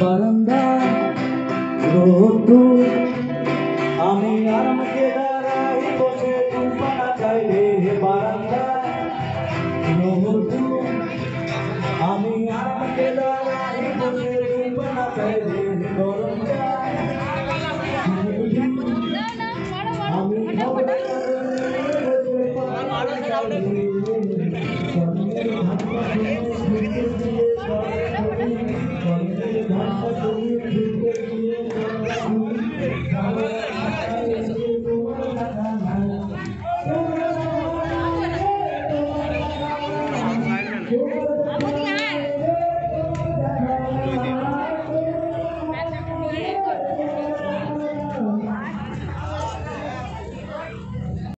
বারান্দা রোডু আমি আরামকে দাঁড়াই বসে তুফানা চাইলে হে বারান্দা রোডু আমি আরামকে দাঁড়াই বসে তুফানা চাইলে হে বারান্দা सभी झूठे किए का